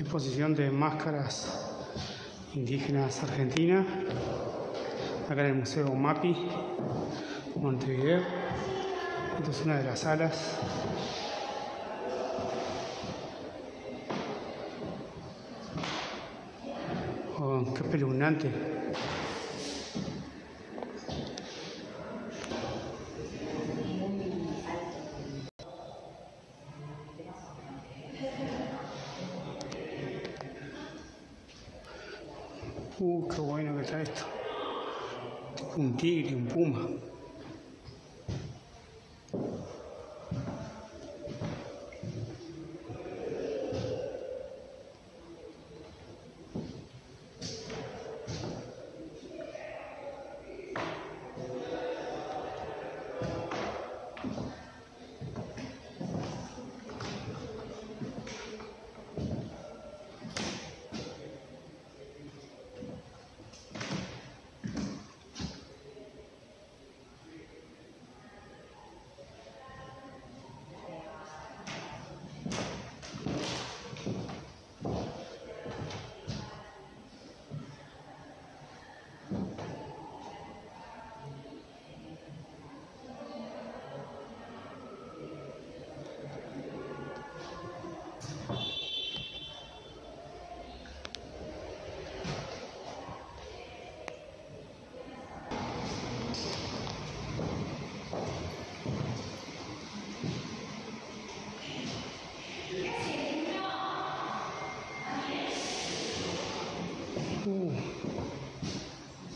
exposición de máscaras indígenas argentinas, acá en el Museo MAPI, Montevideo. Esta es una de las salas. Oh, qué espeluznante. Uh, qué bueno que está esto. Un tigre, un puma.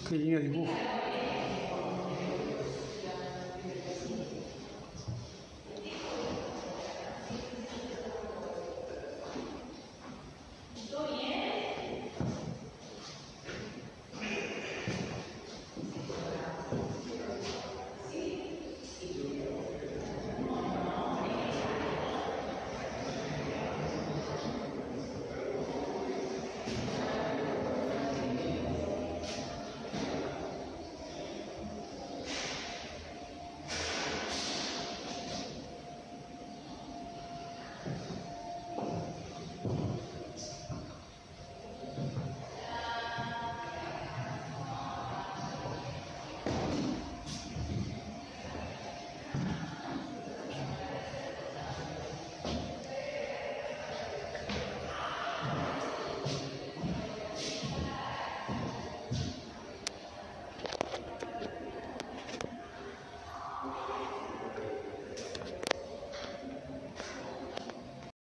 Uh, qué lindo dibujo.